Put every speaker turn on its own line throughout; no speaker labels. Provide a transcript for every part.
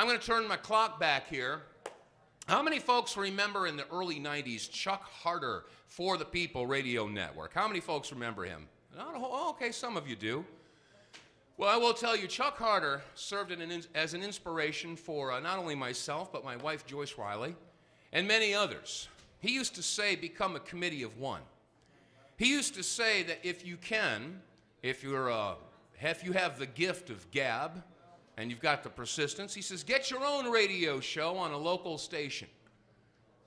I'm going to turn my clock back here. How many folks remember in the early 90s Chuck Harder for the People Radio Network? How many folks remember him? Not a whole, oh, okay, some of you do. Well, I will tell you, Chuck Harder served an, as an inspiration for uh, not only myself, but my wife Joyce Riley, and many others. He used to say, become a committee of one. He used to say that if you can, if, you're, uh, if you have the gift of gab, and you've got the persistence, he says, get your own radio show on a local station.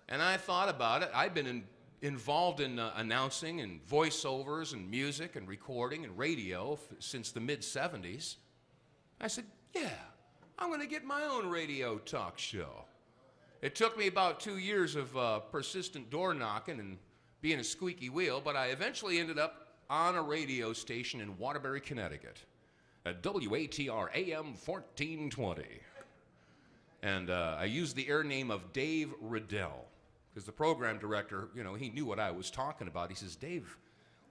And I thought about it. I've been in involved in uh, announcing and voiceovers and music and recording and radio since the mid 70s. I said, Yeah, I'm going to get my own radio talk show. It took me about two years of uh, persistent door knocking and being a squeaky wheel, but I eventually ended up on a radio station in Waterbury, Connecticut at WATR AM 1420. And uh, I used the air name of Dave Riddell because the program director, you know, he knew what I was talking about. He says, Dave,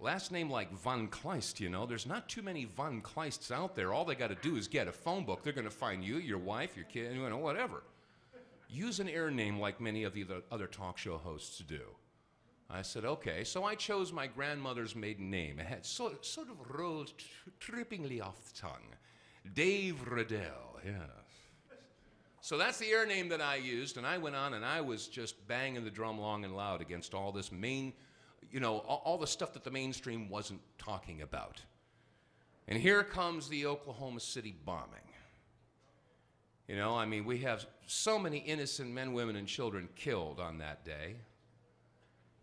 last name like Von Kleist, you know, there's not too many Von Kleists out there. All they got to do is get a phone book. They're going to find you, your wife, your kid, you know, whatever. Use an air name like many of the other talk show hosts do. I said, okay. So I chose my grandmother's maiden name. It had sort, sort of rolled trippingly off the tongue. Dave Riddell, yeah. So that's the air name that I used, and I went on and I was just banging the drum long and loud against all this main, you know, all, all the stuff that the mainstream wasn't talking about. And here comes the Oklahoma City bombing. You know, I mean, we have so many innocent men, women, and children killed on that day.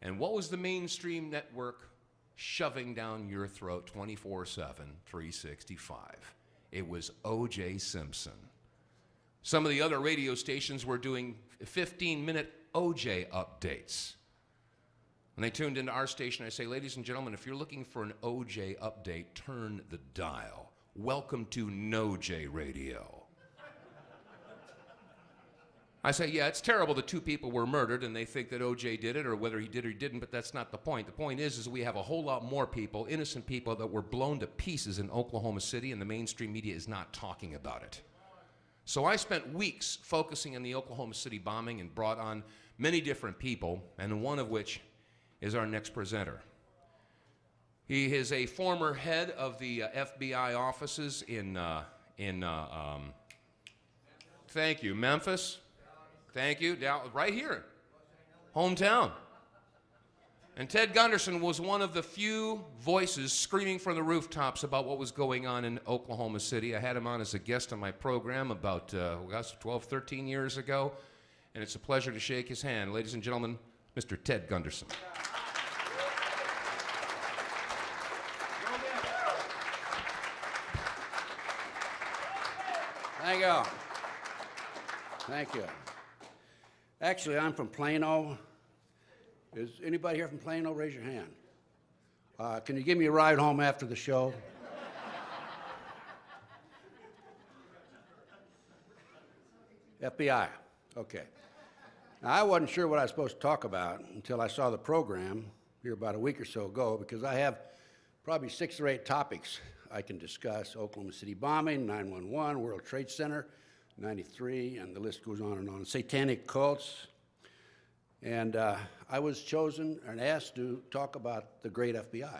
And what was the mainstream network shoving down your throat 24 7, 365? It was O.J. Simpson. Some of the other radio stations were doing 15 minute OJ updates. When they tuned into our station, I say, ladies and gentlemen, if you're looking for an OJ update, turn the dial. Welcome to No J Radio. I say, yeah, it's terrible that two people were murdered and they think that OJ did it or whether he did or he didn't, but that's not the point. The point is, is we have a whole lot more people, innocent people, that were blown to pieces in Oklahoma City and the mainstream media is not talking about it. So I spent weeks focusing on the Oklahoma City bombing and brought on many different people, and one of which is our next presenter. He is a former head of the uh, FBI offices in, uh, in uh, um, thank you, Memphis. Thank you, right here, hometown. And Ted Gunderson was one of the few voices screaming from the rooftops about what was going on in Oklahoma City. I had him on as a guest on my program about uh, 12, 13 years ago, and it's a pleasure to shake his hand. Ladies and gentlemen, Mr. Ted Gunderson.
Thank you. Thank you. Actually, I'm from Plano, is anybody here from Plano? Raise your hand. Uh, can you give me a ride home after the show? FBI. Okay. Now, I wasn't sure what I was supposed to talk about until I saw the program here about a week or so ago because I have probably six or eight topics I can discuss Oklahoma City bombing, 911, World Trade Center, 93, and the list goes on and on. Satanic cults, and uh, I was chosen and asked to talk about the great FBI.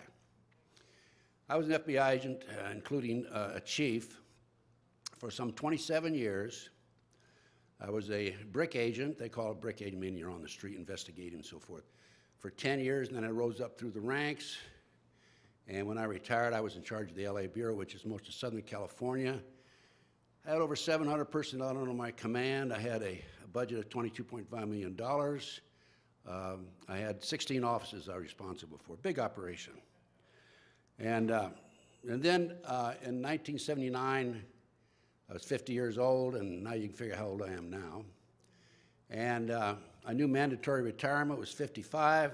I was an FBI agent, uh, including uh, a chief, for some 27 years. I was a brick agent. They call it brick agent, meaning you're on the street investigating and so forth. For 10 years, and then I rose up through the ranks. And when I retired, I was in charge of the LA Bureau, which is most of Southern California. I had over 700 personnel under my command. I had a, a budget of $22.5 million. Um, I had 16 offices I was responsible for, big operation. And, uh, and then uh, in 1979, I was 50 years old, and now you can figure out how old I am now. And uh, I knew mandatory retirement was 55,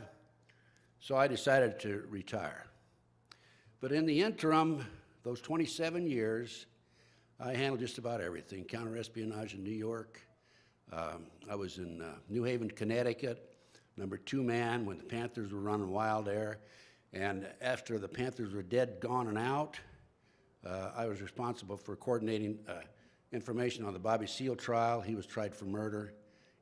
so I decided to retire. But in the interim, those 27 years, I handled just about everything counterespionage in New York. Um, I was in uh, New Haven, Connecticut number two man when the Panthers were running wild there. And after the Panthers were dead, gone, and out, uh, I was responsible for coordinating uh, information on the Bobby Seale trial. He was tried for murder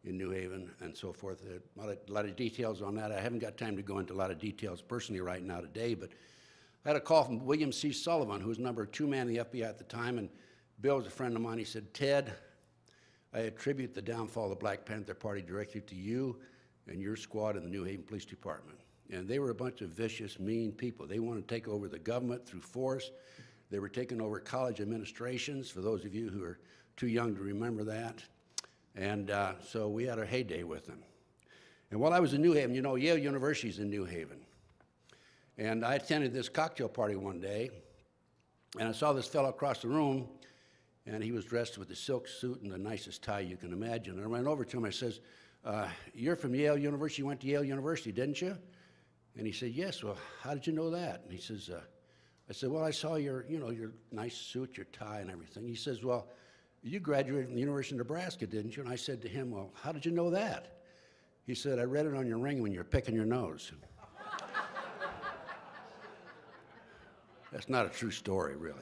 in New Haven and so forth. A lot of, a lot of details on that. I haven't got time to go into a lot of details personally right now today, but I had a call from William C. Sullivan, who was number two man in the FBI at the time, and Bill was a friend of mine. He said, Ted, I attribute the downfall of the Black Panther Party directly to you and your squad in the New Haven Police Department. And they were a bunch of vicious, mean people. They wanted to take over the government through force. They were taking over college administrations, for those of you who are too young to remember that. And uh, so we had our heyday with them. And while I was in New Haven, you know, Yale University's in New Haven. And I attended this cocktail party one day, and I saw this fellow across the room, and he was dressed with a silk suit and the nicest tie you can imagine. And I ran over to him, I says, uh, you're from Yale University, you went to Yale University, didn't you? And he said, yes, well, how did you know that? And he says, uh, I said, well, I saw your, you know, your nice suit, your tie and everything. He says, well, you graduated from the University of Nebraska, didn't you? And I said to him, well, how did you know that? He said, I read it on your ring when you're picking your nose. That's not a true story, really.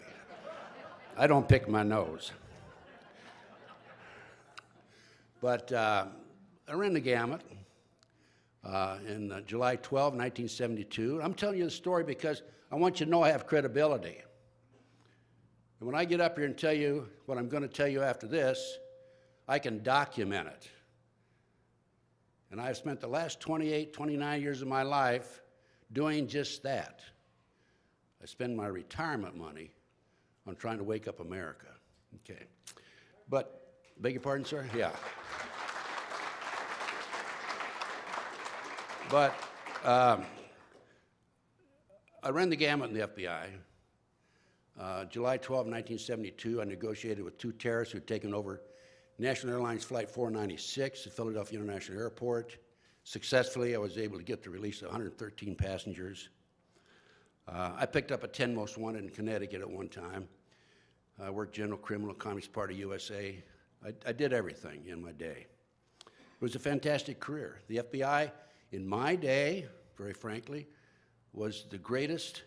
I don't pick my nose. But uh, I ran the gamut uh, in uh, July 12, 1972. I'm telling you the story because I want you to know I have credibility. And when I get up here and tell you what I'm going to tell you after this, I can document it. And I've spent the last 28, 29 years of my life doing just that. I spend my retirement money on trying to wake up America. Okay. But, beg your pardon, sir? Yeah. But um, I ran the gamut in the FBI. Uh, July 12, 1972, I negotiated with two terrorists who had taken over National Airlines Flight 496 at Philadelphia International Airport. Successfully, I was able to get the release of 113 passengers. Uh, I picked up a 10 most wanted in Connecticut at one time. I worked general criminal, Communist Party USA. I, I did everything in my day. It was a fantastic career. The FBI, in my day, very frankly, was the greatest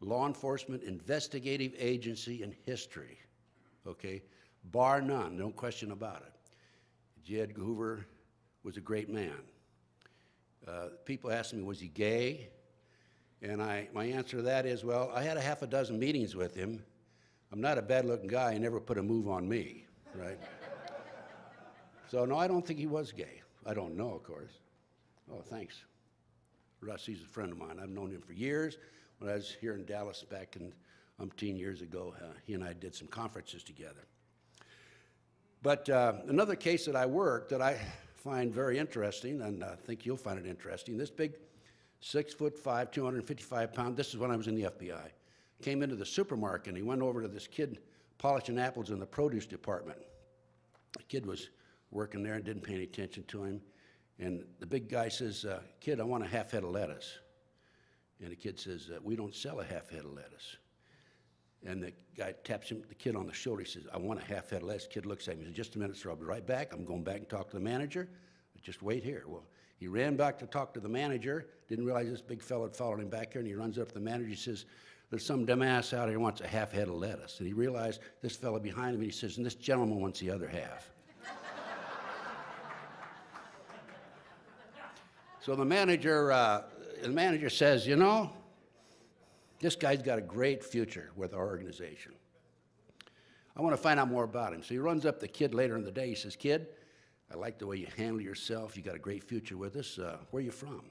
law enforcement investigative agency in history, okay? Bar none, no question about it. J. Edgar Hoover was a great man. Uh, people asked me, was he gay? And I, my answer to that is, well, I had a half a dozen meetings with him. I'm not a bad looking guy. He never put a move on me, right? so, no, I don't think he was gay. I don't know, of course. Oh, thanks. Russ, he's a friend of mine. I've known him for years. When I was here in Dallas back in umpteen years ago, uh, he and I did some conferences together. But uh, another case that I worked that I find very interesting, and I think you'll find it interesting, this big six foot five, 255 pound, this is when I was in the FBI, came into the supermarket and he went over to this kid polishing apples in the produce department. The kid was working there and didn't pay any attention to him. And the big guy says, uh, Kid, I want a half head of lettuce. And the kid says, uh, We don't sell a half head of lettuce. And the guy taps him, the kid on the shoulder. He says, I want a half head of lettuce. Kid looks at him. He says, Just a minute, sir. I'll be right back. I'm going back and talk to the manager. Just wait here. Well, he ran back to talk to the manager. Didn't realize this big fellow had followed him back here. And he runs up to the manager. He says, There's some dumbass out here wants a half head of lettuce. And he realized this fellow behind him. And he says, And this gentleman wants the other half. So the manager, uh, the manager says, you know, this guy's got a great future with our organization. I want to find out more about him. So he runs up the kid later in the day. He says, kid, I like the way you handle yourself. You got a great future with us. Uh, where are you from?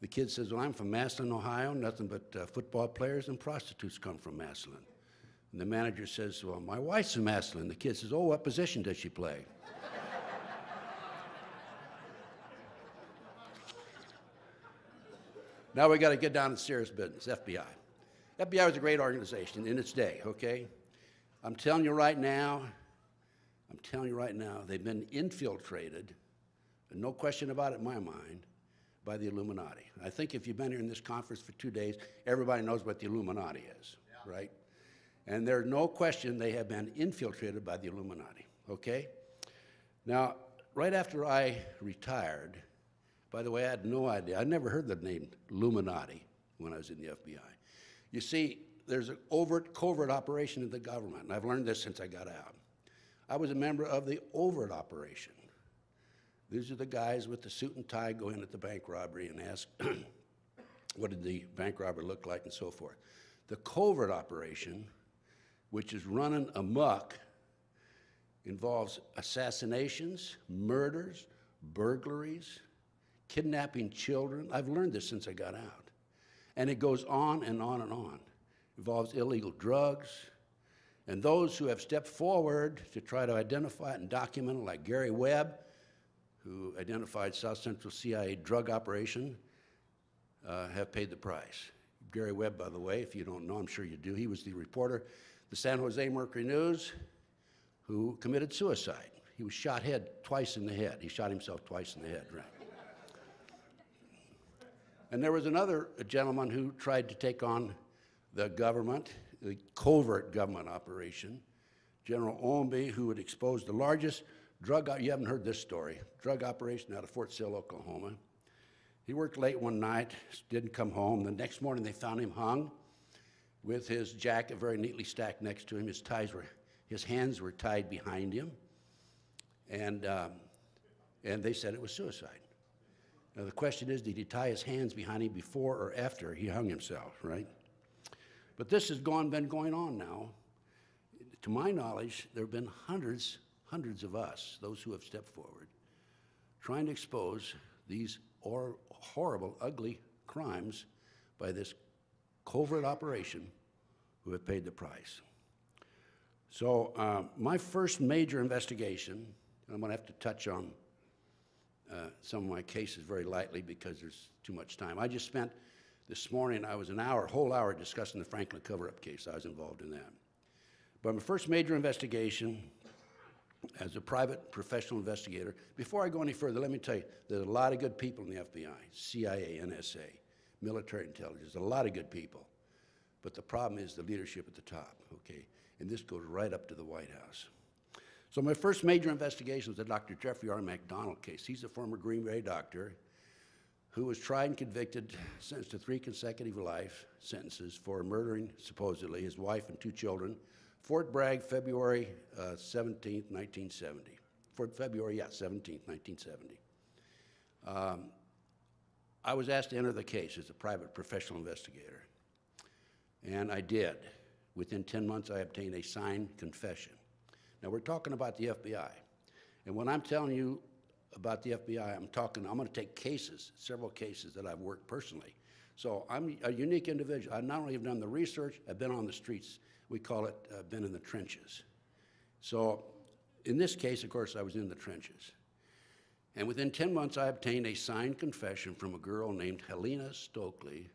The kid says, well, I'm from Massillon, Ohio. Nothing but uh, football players and prostitutes come from Massillon. And the manager says, well, my wife's from Massillon. The kid says, oh, what position does she play? Now we got to get down to serious business, FBI. FBI was a great organization in its day, okay? I'm telling you right now, I'm telling you right now, they've been infiltrated, no question about it in my mind, by the Illuminati. I think if you've been here in this conference for two days, everybody knows what the Illuminati is, yeah. right? And there's no question they have been infiltrated by the Illuminati, okay? Now, right after I retired, by the way, I had no idea. I never heard the name Illuminati when I was in the FBI. You see, there's an overt, covert operation in the government, and I've learned this since I got out. I was a member of the overt operation. These are the guys with the suit and tie go in at the bank robbery and ask, what did the bank robber look like and so forth. The covert operation, which is running amok, involves assassinations, murders, burglaries, kidnapping children. I've learned this since I got out. And it goes on and on and on. involves illegal drugs. And those who have stepped forward to try to identify it and document it, like Gary Webb, who identified South Central CIA drug operation, uh, have paid the price. Gary Webb, by the way, if you don't know, I'm sure you do, he was the reporter, the San Jose Mercury News, who committed suicide. He was shot head twice in the head. He shot himself twice in the head, right? And there was another gentleman who tried to take on the government, the covert government operation, General Omby, who had exposed the largest drug, you haven't heard this story, drug operation out of Fort Sill, Oklahoma. He worked late one night, didn't come home. The next morning they found him hung with his jacket very neatly stacked next to him. His ties were, his hands were tied behind him. And, um, and they said it was suicide. Now the question is, did he tie his hands behind him before or after he hung himself, right? But this has gone, been going on now. To my knowledge, there have been hundreds, hundreds of us, those who have stepped forward, trying to expose these or horrible, ugly crimes by this covert operation who have paid the price. So uh, my first major investigation, and I'm going to have to touch on uh, some of my cases very lightly because there's too much time. I just spent this morning, I was an hour, whole hour discussing the Franklin cover-up case. I was involved in that. But my first major investigation as a private professional investigator, before I go any further, let me tell you, there's a lot of good people in the FBI, CIA, NSA, military intelligence, a lot of good people. But the problem is the leadership at the top, okay? And this goes right up to the White House. So my first major investigation was the Dr. Jeffrey R. MacDonald case. He's a former Green Beret doctor who was tried and convicted, sentenced to three consecutive life sentences for murdering, supposedly, his wife and two children, Fort Bragg, February uh, 17th, 1970. Fort February, yeah, 17th, 1970. Um, I was asked to enter the case as a private professional investigator, and I did. Within 10 months, I obtained a signed confession. Now, we're talking about the FBI. And when I'm telling you about the FBI, I'm talking, I'm going to take cases, several cases that I've worked personally. So I'm a unique individual. I not only have done the research, I've been on the streets we call it uh, been in the trenches. So in this case, of course, I was in the trenches. And within 10 months, I obtained a signed confession from a girl named Helena Stoeckley,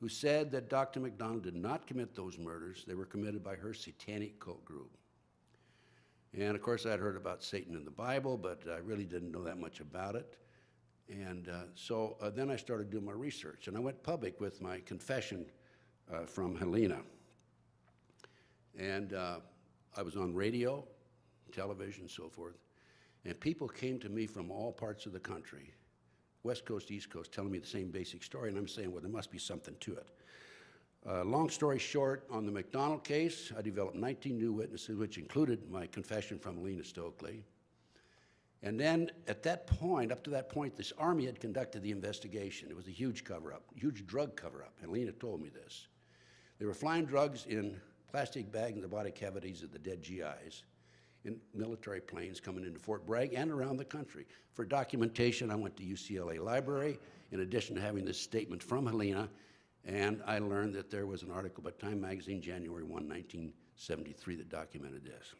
who said that Dr. MacDonald did not commit those murders. They were committed by her satanic cult group. And of course, I'd heard about Satan in the Bible, but I really didn't know that much about it. And uh, so uh, then I started doing my research, and I went public with my confession uh, from Helena. And uh, I was on radio, television, so forth. And people came to me from all parts of the country, West Coast, East Coast, telling me the same basic story. And I'm saying, well, there must be something to it. Uh, long story short, on the MacDonald case, I developed 19 new witnesses, which included my confession from Lena Stoeckley. And then at that point, up to that point, this Army had conducted the investigation. It was a huge cover up, huge drug cover up. And told me this. They were flying drugs in plastic bag in the body cavities of the dead GIs in military planes coming into Fort Bragg and around the country. For documentation, I went to UCLA Library, in addition to having this statement from Helena, and I learned that there was an article by Time Magazine, January 1, 1973, that documented this.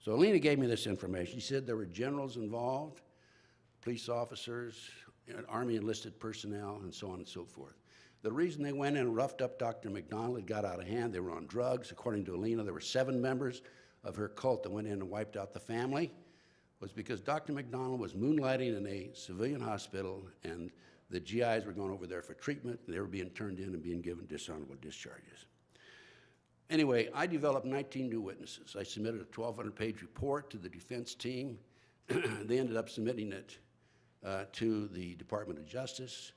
So Helena gave me this information. She said there were generals involved, police officers, Army enlisted personnel, and so on and so forth. The reason they went in and roughed up Dr. MacDonald, it got out of hand. They were on drugs. According to Alina, there were seven members of her cult that went in and wiped out the family, was because Dr. MacDonald was moonlighting in a civilian hospital and the GIs were going over there for treatment. They were being turned in and being given dishonorable discharges. Anyway, I developed 19 new witnesses. I submitted a 1,200 page report to the defense team. they ended up submitting it uh, to the Department of Justice.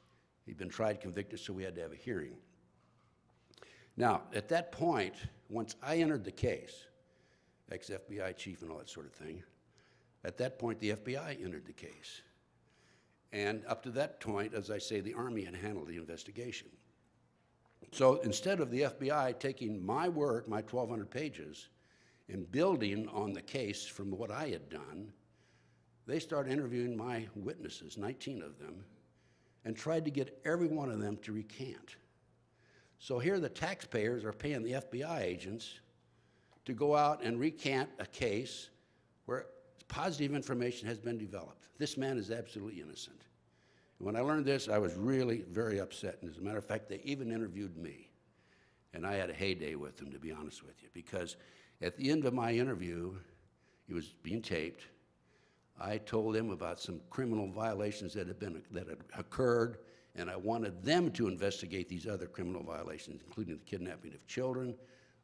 He'd been tried, convicted, so we had to have a hearing. Now, at that point, once I entered the case, ex-FBI chief and all that sort of thing. At that point, the FBI entered the case. And up to that point, as I say, the Army had handled the investigation. So instead of the FBI taking my work, my 1,200 pages, and building on the case from what I had done, they started interviewing my witnesses, 19 of them, and tried to get every one of them to recant. So here the taxpayers are paying the FBI agents to go out and recant a case where positive information has been developed. This man is absolutely innocent. When I learned this, I was really very upset. And as a matter of fact, they even interviewed me. And I had a heyday with them, to be honest with you, because at the end of my interview, it was being taped. I told them about some criminal violations that had been that had occurred, and I wanted them to investigate these other criminal violations, including the kidnapping of children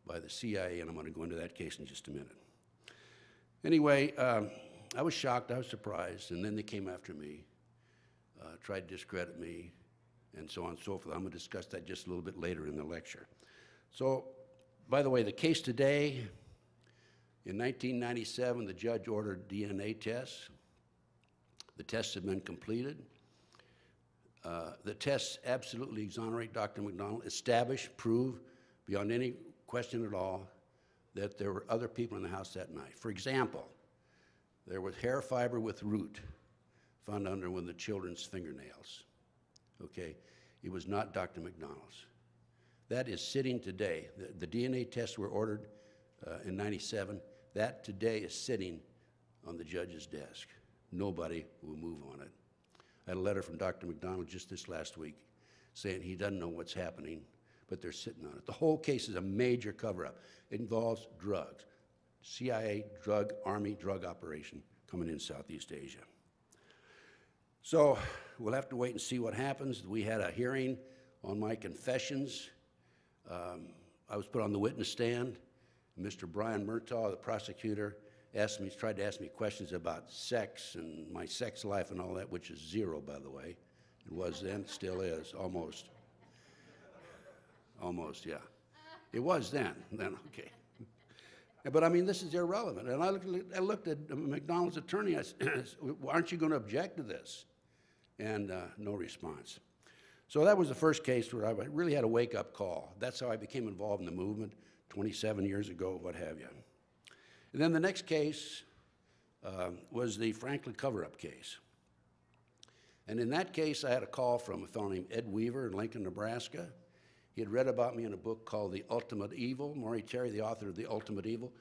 by the CIA, and I'm going to go into that case in just a minute. Anyway, um, I was shocked, I was surprised, and then they came after me, uh, tried to discredit me, and so on and so forth. I'm going to discuss that just a little bit later in the lecture. So, by the way, the case today, in 1997, the judge ordered DNA tests. The tests have been completed. Uh, the tests absolutely exonerate Dr. MacDonald, establish, prove beyond any question at all that there were other people in the house that night. For example, there was hair fiber with root found under one of the children's fingernails. Okay? It was not Dr. MacDonald's. That is sitting today. The, the DNA tests were ordered uh, in 97. That today is sitting on the judge's desk. Nobody will move on it. I had a letter from Dr. MacDonald just this last week saying he doesn't know what's happening, but they're sitting on it. The whole case is a major cover up. It involves drugs. CIA drug, Army drug operation coming in Southeast Asia. So we'll have to wait and see what happens. We had a hearing on my confessions. Um, I was put on the witness stand. Mr. Brian Murtagh, the prosecutor, asked me, tried to ask me questions about sex and my sex life and all that, which is zero, by the way. It was then, still is, almost. Almost, yeah. It was then, then, okay. But I mean, this is irrelevant. And I looked, I looked at MacDonald's attorney, I said, aren't you going to object to this? And uh, no response. So that was the first case where I really had a wake-up call. That's how I became involved in the movement 27 years ago, what have you. And then the next case uh, was the Franklin cover-up case. And in that case, I had a call from a fellow named Ed Weaver in Lincoln, Nebraska. He had read about me in a book called The Ultimate Evil. Maury Terry, the author of The Ultimate Evil,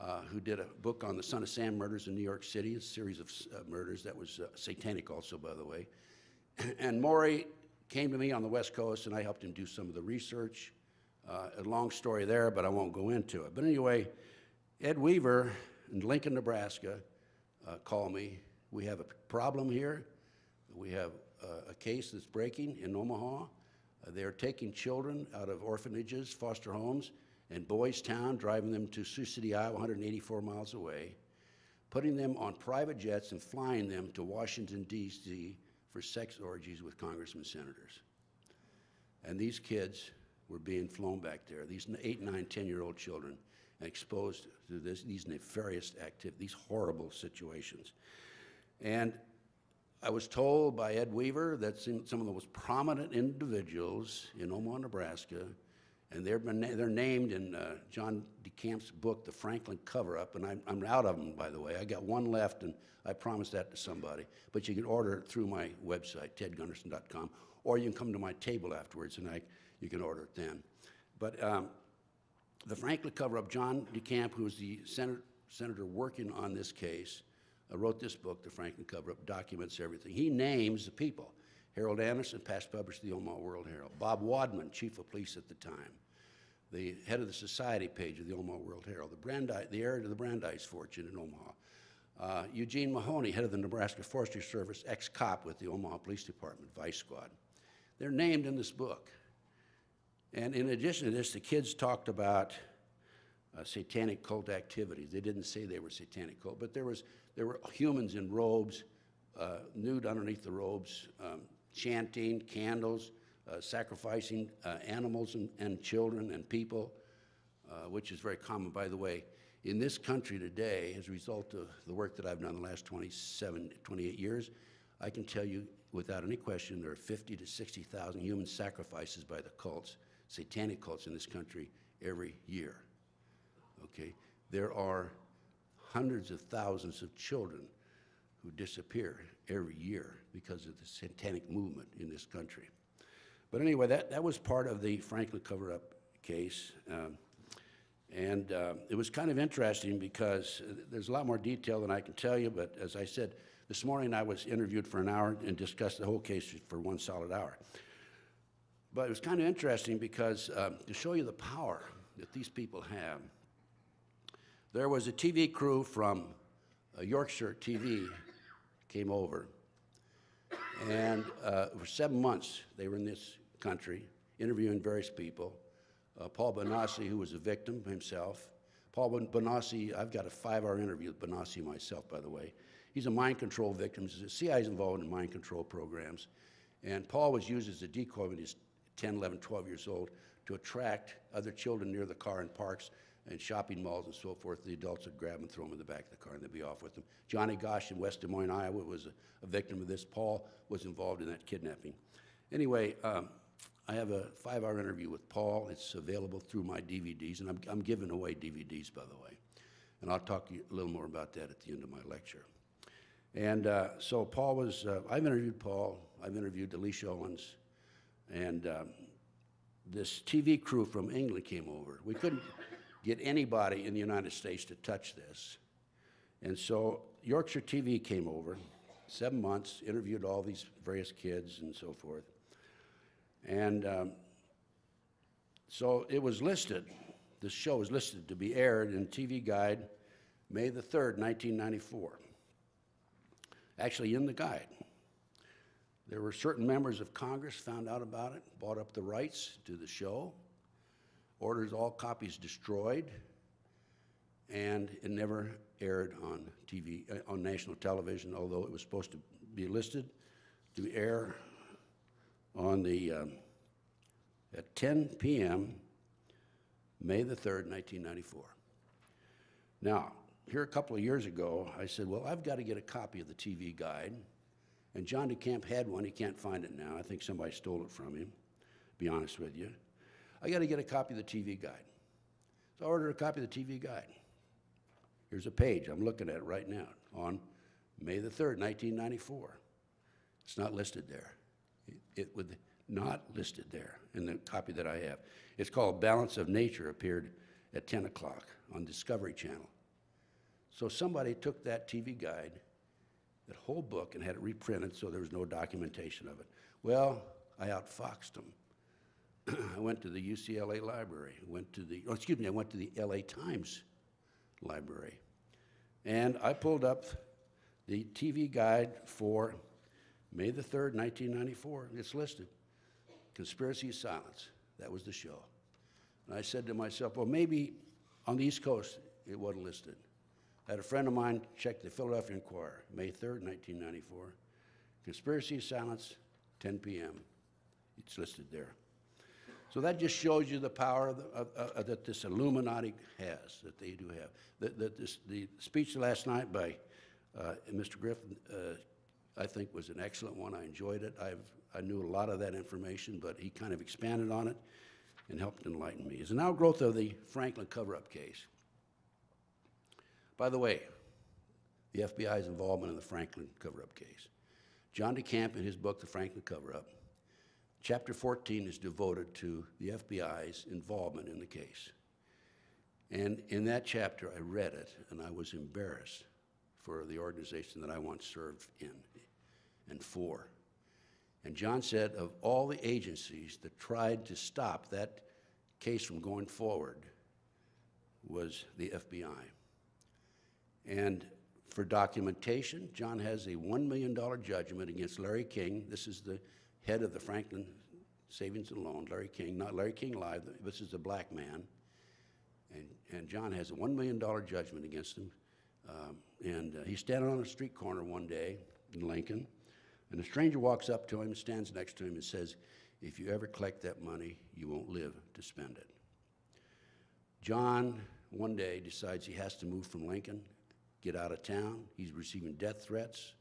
uh, who did a book on the Son of Sam murders in New York City, a series of uh, murders that was uh, satanic also, by the way. and Maury came to me on the West Coast, and I helped him do some of the research. Uh, a long story there, but I won't go into it. But anyway, Ed Weaver in Lincoln, Nebraska, uh, called me. We have a problem here. We have uh, a case that's breaking in Omaha. Uh, they're taking children out of orphanages, foster homes, and Boys Town, driving them to Sioux City, Iowa, 184 miles away, putting them on private jets and flying them to Washington, D.C. for sex orgies with congressmen senators. And these kids were being flown back there, these eight, nine, 10 year old children, exposed to this, these nefarious activities, these horrible situations. And I was told by Ed Weaver that some of the most prominent individuals in Omaha, Nebraska, and they're, they're named in uh, John DeCamp's book, The Franklin Cover-Up, and I'm, I'm out of them, by the way. I got one left, and I promised that to somebody. But you can order it through my website, tedgunderson.com, or you can come to my table afterwards, and I, you can order it then. But um, the Franklin cover-up, John DeCamp, who was the senator, senator working on this case, uh, wrote this book, The Franklin Cover-Up, documents everything. He names the people. Harold Anderson, past publisher of the Omaha World Herald. Bob Wadman, chief of police at the time. The head of the society page of the Omaha World Herald. The, the heir to the Brandeis fortune in Omaha. Uh, Eugene Mahoney, head of the Nebraska Forestry Service, ex-cop with the Omaha Police Department, Vice Squad. They're named in this book. And in addition to this, the kids talked about uh, satanic cult activities. They didn't say they were satanic cult, but there was there were humans in robes, uh, nude underneath the robes, um, chanting, candles, uh, sacrificing uh, animals and, and, children and people, uh, which is very common. By the way, In this country today, as a result of the work that I've done the last 27, 28 years, I can tell you without any question there are 50 to 60,000 human sacrifices by the cults, satanic cults in this country every year. Okay? There are hundreds of thousands of children who disappear every year because of the satanic movement in this country. But anyway, that, that was part of the Franklin cover up case. Um, and uh, it was kind of interesting because uh, there's a lot more detail than I can tell you, but as I said, this morning I was interviewed for an hour and discussed the whole case for one solid hour. But it was kind of interesting because um, to show you the power that these people have, there was a TV crew from uh, Yorkshire TV came over, and uh, for seven months they were in this country interviewing various people. Uh, Paul Bonacci, who was a victim himself. Paul Bonacci, I've got a five-hour interview with Bonacci myself, by the way. He's a mind control victim. The CIA is involved in mind control programs. And Paul was used as a decoy when he was 10, 11, 12 years old to attract other children near the car in parks and shopping malls and so forth. The adults would grab them and throw them in the back of the car and they'd be off with them. Johnny Gosch in West Des Moines, Iowa was a, a victim of this. Paul was involved in that kidnapping. Anyway, um, I have a five-hour interview with Paul. It's available through my DVDs, and I'm, I'm giving away DVDs, by the way. And I'll talk a little more about that at the end of my lecture. And uh, so Paul was, uh, I've interviewed Paul, I've interviewed Alicia Owens, and um, this TV crew from England came over. We couldn't get anybody in the United States to touch this. And so Yorkshire TV came over, seven months, interviewed all these various kids and so forth. And um, so it was listed, this show was listed to be aired in TV Guide May the 3rd, 1994. Actually, in the guide. There were certain members of Congress found out about it, bought up the rights to the show, orders all copies destroyed, and it never aired on TV, uh, on national television, although it was supposed to be listed to air on the, um, at 10 p.m., May the 3rd, 1994. Now, here a couple of years ago, I said, well, I've got to get a copy of the TV guide. And John DeCamp had one. He can't find it now. I think somebody stole it from him, to be honest with you. I got to get a copy of the TV guide. So I ordered a copy of the TV guide. Here's a page. I'm looking at right now on May the 3rd, 1994. It's not listed there it was not listed there in the copy that I have. It's called Balance of Nature, appeared at 10 o'clock on Discovery Channel. So somebody took that TV guide, that whole book, and had it reprinted so there was no documentation of it. Well, I outfoxed them. I went to the UCLA library, went to the, oh, excuse me, I went to the LA Times library. And I pulled up the TV guide for May the 3rd, 1994, it's listed. Conspiracy of Silence. That was the show. And I said to myself, well, maybe on the East Coast it wasn't listed. I had a friend of mine check the Philadelphia Inquirer, May 3rd, 1994. Conspiracy of Silence, 10 p.m. It's listed there. So that just shows you the power of, that this Illuminati has, that they do have. That, this, the speech last night by uh, Mr. Griffin uh, I think was an excellent one. I enjoyed it. I've, I knew a lot of that information, but he kind of expanded on it and helped enlighten me. As an outgrowth of the Franklin cover-up case. By the way, the FBI's involvement in the Franklin cover-up case. John DeCamp, in his book, The Franklin Cover-Up, chapter 14 is devoted to the FBI's involvement in the case. And in that chapter, I read it, and I was embarrassed for the organization that I once served in and for. And John said, of all the agencies that tried to stop that case from going forward, was the FBI. And for documentation, John has a $1 million judgment against Larry King. This is the head of the Franklin Savings and Loan, Larry King, not Larry King Live, this is a black man. And, and John has a $1 million judgment against him. Um, and uh, he's standing on a street corner one day in Lincoln, and a stranger walks up to him, stands next to him, and says, If you ever collect that money, you won't live to spend it. John one day decides he has to move from Lincoln, get out of town. He's receiving death threats.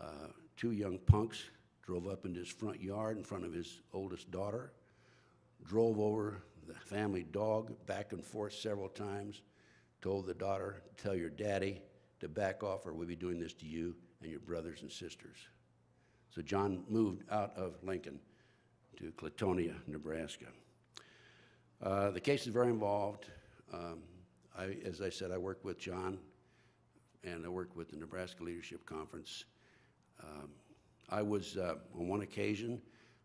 Uh, two young punks drove up into his front yard in front of his oldest daughter, drove over the family dog back and forth several times, told the daughter, tell your daddy to back off or we'll be doing this to you and your brothers and sisters. So John moved out of Lincoln to Clatonia, Nebraska. Uh, the case is very involved. Um, I, as I said, I worked with John and I worked with the Nebraska Leadership Conference. Um, I was, uh, on one occasion,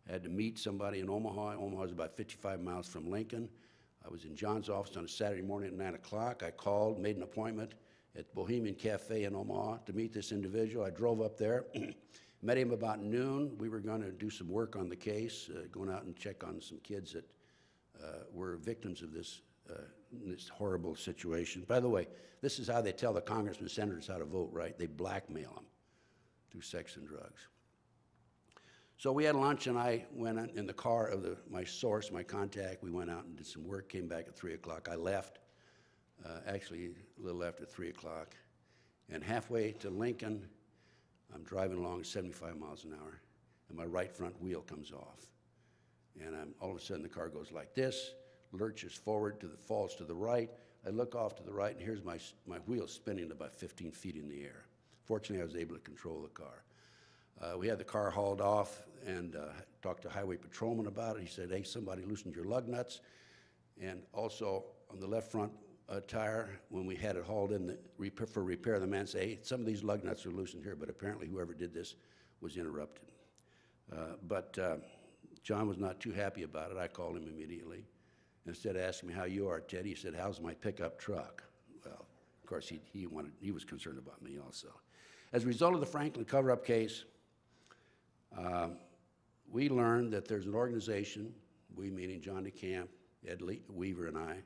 I had to meet somebody in Omaha. Omaha is about 55 miles from Lincoln. I was in John's office on a Saturday morning at 9 o'clock. I called, made an appointment at Bohemian Cafe in Omaha to meet this individual. I drove up there, met him about noon. We were going to do some work on the case, uh, going out and check on some kids that uh, were victims of this, uh, this horrible situation. By the way, this is how they tell the congressmen and senators how to vote, right? They blackmail them through sex and drugs. So we had lunch, and I went in the car of the, my source, my contact. We went out and did some work, came back at 3 o'clock. I left, uh, actually a little after 3 o'clock. And halfway to Lincoln, I'm driving along 75 miles an hour, and my right front wheel comes off. And I'm, all of a sudden, the car goes like this, lurches forward to the, falls to the right. I look off to the right, and here's my, my wheel spinning about 15 feet in the air. Fortunately, I was able to control the car. Uh, we had the car hauled off and uh, talked to highway patrolman about it. He said, hey, somebody loosened your lug nuts. And also on the left front uh, tire, when we had it hauled in the for repair, the man said, hey, some of these lug nuts are loosened here, but apparently whoever did this was interrupted. Uh, but uh, John was not too happy about it. I called him immediately. Instead of asking me how you are, Ted, he said, how's my pickup truck? Well, of course, he, he, wanted, he was concerned about me also. As a result of the Franklin cover-up case, um, we learned that there's an organization, we meaning John DeCamp, Ed Le Weaver, and I.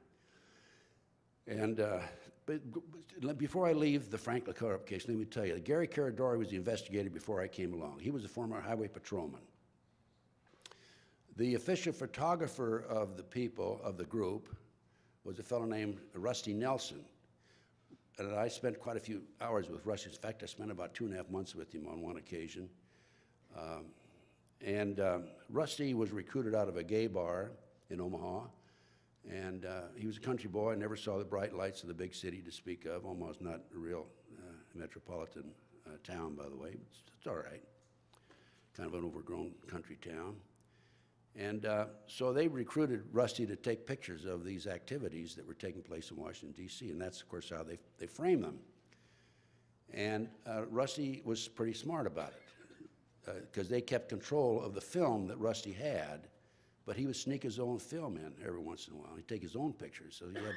And uh, but before I leave the Franklin cover-up case, let me tell you, Gary Caradori was the investigator before I came along. He was a former highway patrolman. The official photographer of the people, of the group, was a fellow named Rusty Nelson. And I spent quite a few hours with Rusty. In fact, I spent about two and a half months with him on one occasion. Um, and um, Rusty was recruited out of a gay bar in Omaha. And uh, he was a country boy, never saw the bright lights of the big city to speak of. Omaha's not a real uh, metropolitan uh, town, by the way. It's, it's, all right. Kind of an overgrown country town. And uh, so they recruited Rusty to take pictures of these activities that were taking place in Washington, D.C., and that's, of course, how they, they framed them. And uh, Rusty was pretty smart about it because they kept control of the film that Rusty had, but he would sneak his own film in every once in a while. He'd take his own pictures, so he had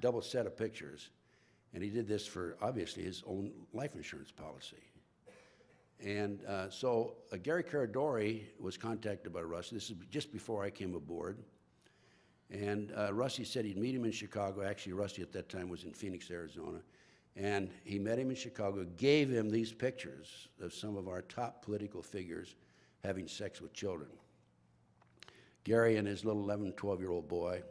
double set of pictures. And he did this for, obviously, his own life insurance policy. And uh, so uh, Gary Caradori was contacted by Rusty. This is just before I came aboard. And uh, Rusty said he'd meet him in Chicago. Actually, Rusty at that time was in Phoenix, Arizona. And he met him in Chicago, gave him these pictures of some of our top political figures having sex with children. Gary and his little 11, 12 year old boy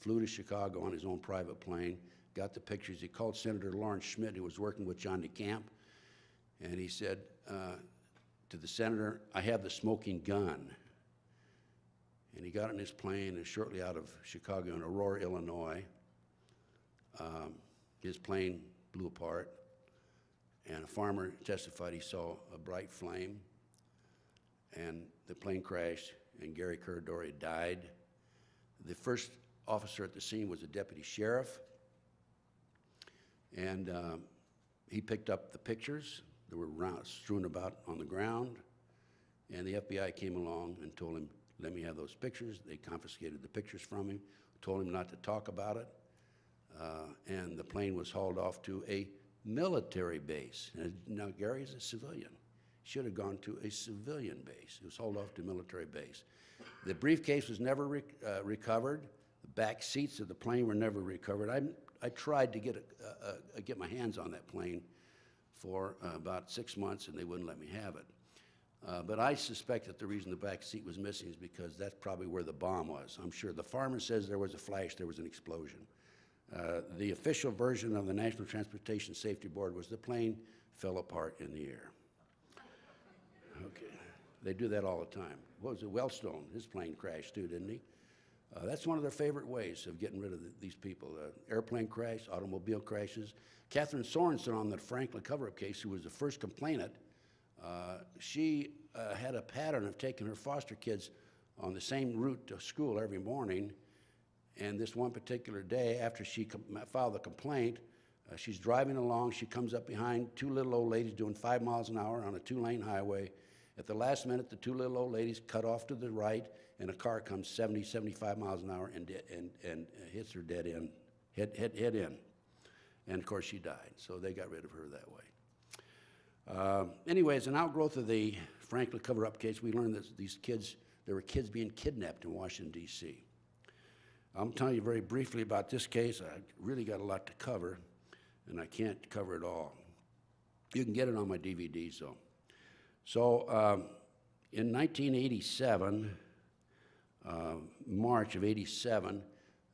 flew to Chicago on his own private plane, got the pictures. He called Senator Lawrence Schmit, who was working with John DeCamp, and he said uh, to the senator, I have the smoking gun. And he got on his plane and shortly out of Chicago in Aurora, Illinois. Um, his plane blew apart, and a farmer testified he saw a bright flame, and the plane crashed, and Gary Caradori died. The first officer at the scene was a deputy sheriff, and um, he picked up the pictures that were strewn about on the ground, and the FBI came along and told him, let me have those pictures. They confiscated the pictures from him, told him not to talk about it. Uh, and the plane was hauled off to a military base. Now, Gary's a civilian. Should have gone to a civilian base. It was hauled off to a military base. The briefcase was never re uh, recovered. The back seats of the plane were never recovered. I, I tried to get, a, a, get my hands on that plane for uh, about six months, and they wouldn't let me have it. Uh, but I suspect that the reason the back seat was missing is because that's probably where the bomb was. I'm sure the farmer says there was a flash, there was an explosion. Uh, The official version of the National Transportation Safety Board was the plane fell apart in the air. Okay, they do that all the time. What was it, Wellstone, his plane crashed too, didn't he? Uh, That's one of their favorite ways of getting rid of th- these people. Uh, Airplane crash, automobile crashes. Catherine Sorensen on the Franklin cover-up case, who was the first complainant, uh, she uh, had a pattern of taking her foster kids on the same route to school every morning. And this one particular day, after she filed the complaint, uh, she's driving along. She comes up behind two little old ladies doing five miles an hour on a two lane highway. At the last minute, the two little old ladies cut off to the right, and a car comes 70, 75 miles an hour and, and, and hits her dead end, head, head, head in. And of course, she died. So they got rid of her that way. Um, Anyway, as an outgrowth of the Franklin cover-up case, we learned that these kids, there were kids being kidnapped in Washington, D.C. I'm telling you very briefly about this case. I really got a lot to cover, and I can't cover it all. You can get it on my DVDs, though. So, um, in 1987, uh, March of 87,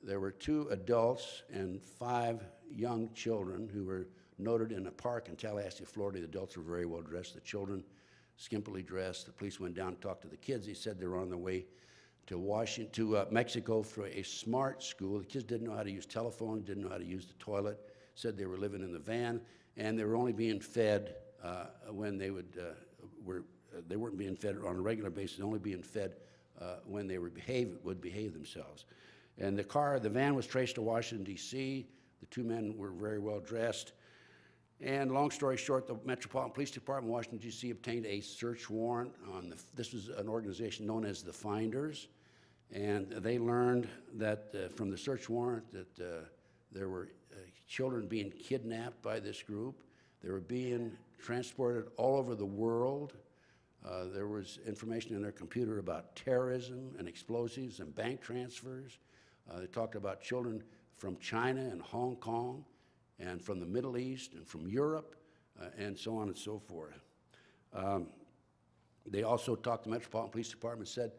there were two adults and five young children who were noted in a park in Tallahassee, Florida. The adults were very well dressed, the children skimpily dressed. The police went down and talked to the kids. They said they were on their way to Washington, to uh, Mexico for a smart school. The kids didn't know how to use telephones, didn't know how to use the toilet, said they were living in the van, and they were only being fed uh, when they would, uh, were, uh, they weren't being fed on a regular basis, only being fed uh, when they were behave, would behave themselves. And the car, the van was traced to Washington, D.C. The two men were very well dressed. And long story short, the Metropolitan Police Department, Washington, D.C., obtained a search warrant on the, this was an organization known as the Finders. And they learned that uh, from the search warrant that uh, there were uh, children being kidnapped by this group. They were being transported all over the world. Uh, there was information in their computer about terrorism and explosives and bank transfers. Uh, they talked about children from China and Hong Kong and from the Middle East and from Europe and so on and so forth. Um, they also talked, the Metropolitan Police Department said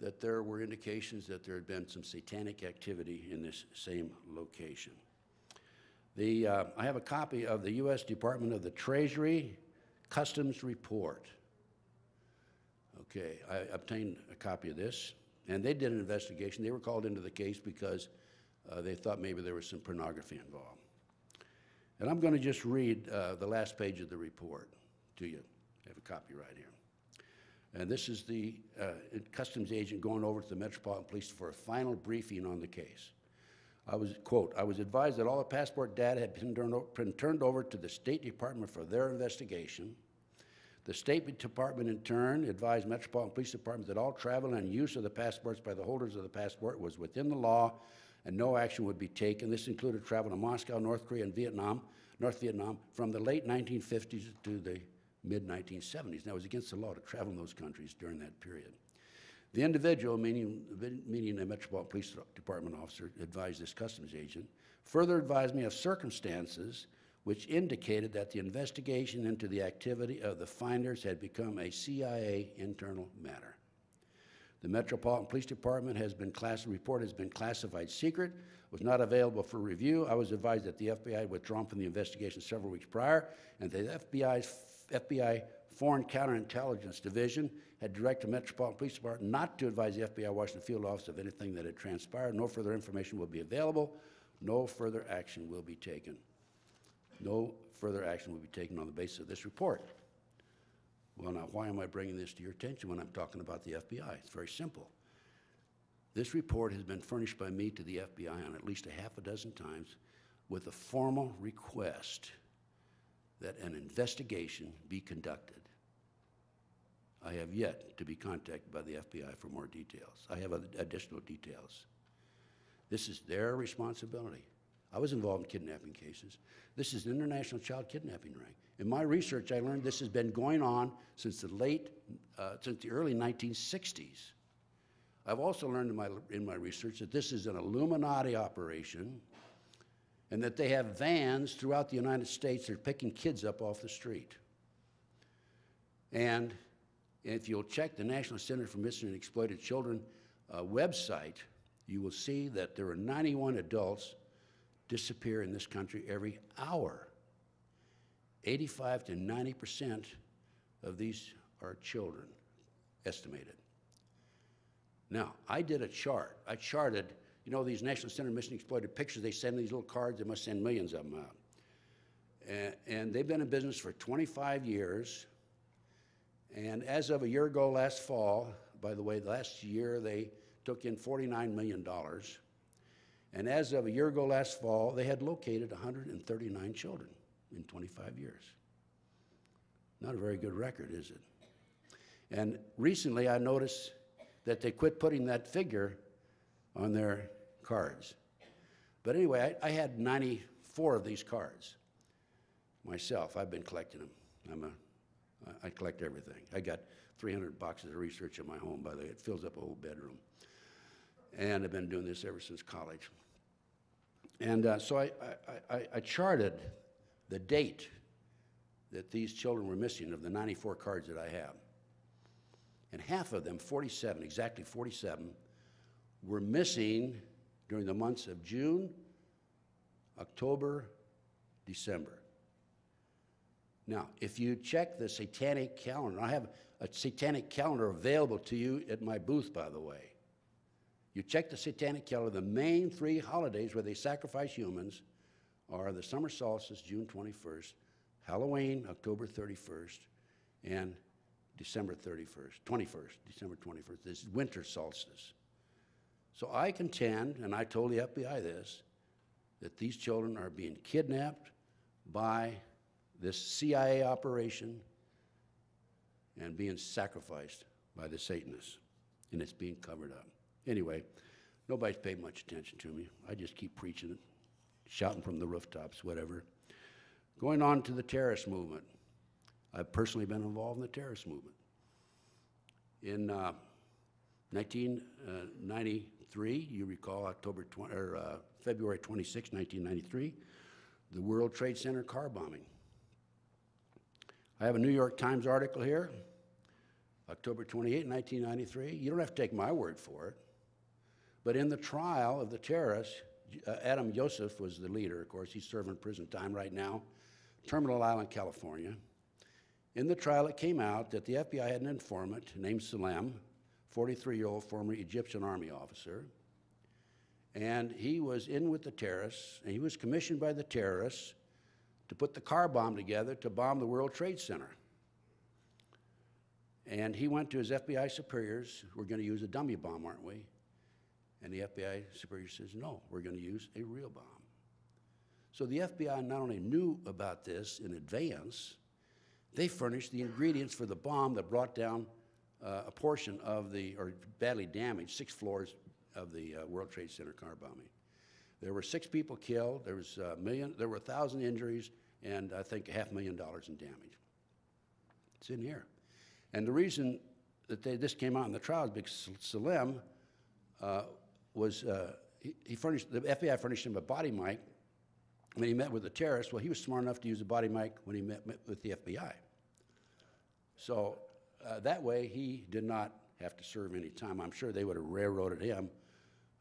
that there were indications that there had been some satanic activity in this same location. The, uh, I have a copy of the U.S. Department of the Treasury Customs Report. Okay, I obtained a copy of this, and they did an investigation. They were called into the case because uh, they thought maybe there was some pornography involved. And I'm going to just read uh, the last page of the report to you. I have a copy right here. And this is the uh, customs agent going over to the Metropolitan Police for a final briefing on the case. I was, quote, I was advised that all the passport data had been turned, been turned over to the State Department for their investigation. The State Department, in turn, advised Metropolitan Police Department that all travel and use of the passports by the holders of the passport was within the law and no action would be taken. This included travel to Moscow, North Korea, and Vietnam, North Vietnam, from the late 1950s to the mid-1970s. Now, it was against the law to travel in those countries during that period. The individual, meaning, meaning a Metropolitan Police Department officer, advised this customs agent, further advised me of circumstances which indicated that the investigation into the activity of the finders had become a CIA internal matter. The Metropolitan Police Department has been class, report has been classified secret, was not available for review. I was advised that the FBI had withdrawn from the investigation several weeks prior, and the FBI's FBI Foreign Counterintelligence Division had directed the Metropolitan Police Department not to advise the FBI Washington Field Office of anything that had transpired. No further information will be available. No further action will be taken. No further action will be taken on the basis of this report. Well, now, why am I bringing this to your attention when I'm talking about the FBI? It's very simple. This report has been furnished by me to the FBI on at least a half a dozen times with a formal request that an investigation be conducted. I have yet to be contacted by the FBI for more details. I have additional details. This is their responsibility. I was involved in kidnapping cases. This is an international child kidnapping ring. In my research, I learned this has been going on since the late, uh, since the early 1960s. I've also learned in my, in my research that this is an Illuminati operation and that they have vans throughout the United States that are picking kids up off the street. And if you'll check the National Center for Missing and Exploited Children uh, website, you will see that there are 91 adults disappear in this country every hour. 85 to 90% of these are children, estimated. Now, I did a chart. I charted, you know, these National Center of Missing Exploited pictures, they send these little cards, they must send millions of them out. And, and they've been in business for 25 years. And as of a year ago last fall, by the way, last year they took in $49 million. And as of a year ago last fall, they had located 139 children in 25 years. Not a very good record, is it? And recently I noticed that they quit putting that figure on their cards. But anyway, I, I had 94 of these cards myself. I've been collecting them. I'm a, I collect everything. I got 300 boxes of research in my home, by the way. It fills up a whole bedroom. And I've been doing this ever since college. And uh, so I, I, I, I charted the date that these children were missing of the 94 cards that I have. And half of them, 47, exactly 47, were missing during the months of June, October, December. Now, if you check the satanic calendar, I have a satanic calendar available to you at my booth, by the way. You check the satanic calendar, the main three holidays where they sacrifice humans are the summer solstice, June 21st, Halloween, October 31st, and December 31st, 21st, December 21st, this is winter solstice. So I contend, and I told the FBI this, that these children are being kidnapped by this CIA operation and being sacrificed by the Satanists, and it's being covered up. Anyway, nobody's paid much attention to me. I just keep preaching it, shouting from the rooftops, whatever. Going on to the terrorist movement. I've personally been involved in the terrorist movement. In uh, 1993, you recall October 20, or uh, February 26, 1993, the World Trade Center car bombing. I have a New York Times article here, October 28, 1993. You don't have to take my word for it. But in the trial of the terrorists, uh, Adam Yosef was the leader, of course. He's serving prison time right now, Terminal Island, California. In the trial, it came out that the FBI had an informant named Salem, 43 year old former Egyptian army officer. And he was in with the terrorists, and he was commissioned by the terrorists to put the car bomb together to bomb the World Trade Center. And he went to his FBI superiors, we're going to use a dummy bomb, aren't we? And the FBI superior says, no, we're going to use a real bomb. So the FBI not only knew about this in advance, they furnished the ingredients for the bomb that brought down uh, a portion of the, or badly damaged, six floors of the uh, World Trade Center car bombing. There were six people killed, there was a million, there were a thousand injuries, and I think a half million dollars in damage. It's in here. And the reason that they, this came out in the trial is because Salem uh, was, uh, he, he, furnished, the FBI furnished him a body mic when he met with the terrorists. Well, he was smart enough to use a body mic when he met, met with the FBI. So uh, that way, he did not have to serve any time. I'm sure they would have railroaded him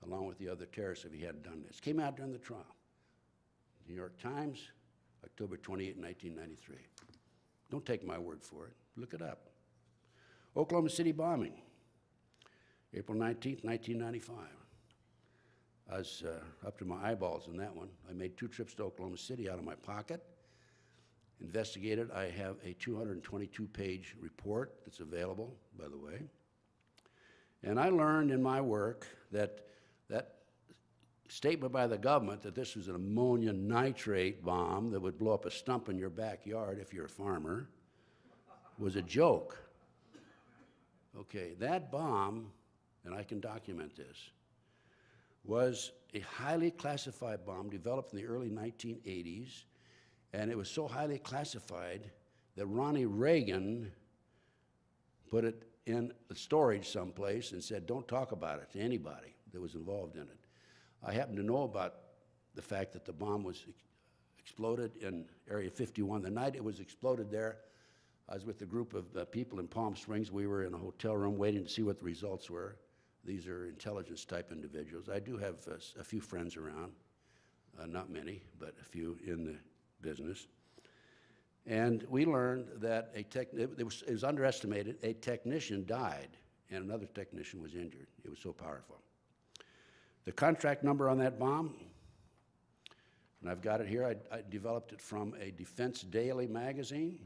along with the other terrorists if he hadn't done this. Came out during the trial. New York Times, October 28, 1993. Don't take my word for it. Look it up. Oklahoma City bombing, April 19, 1995. I was uh, up to my eyeballs in that one. I made two trips to Oklahoma City out of my pocket. Investigated. I have a 222 page report that's available, by the way. And I learned in my work that that statement by the government that this was an ammonia nitrate bomb that would blow up a stump in your backyard if you're a farmer was a joke. Okay, that bomb, and I can document this, was a highly classified bomb developed in the early 1980s, and it was so highly classified that Ronnie Reagan put it in storage someplace and said, don't talk about it to anybody that was involved in it. I happen to know about the fact that the bomb was ex exploded in Area 51. The night it was exploded there, I was with a group of uh, people in Palm Springs. We were in a hotel room waiting to see what the results were. These are intelligence type individuals. I do have uh, a few friends around. uh, not many, but a few in the business. And we learned that a tech, it was, it was underestimated, a technician died and another technician was injured. It was so powerful. The contract number on that bomb, and I've got it here, I, I developed it from a Defense Daily magazine,